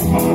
Thank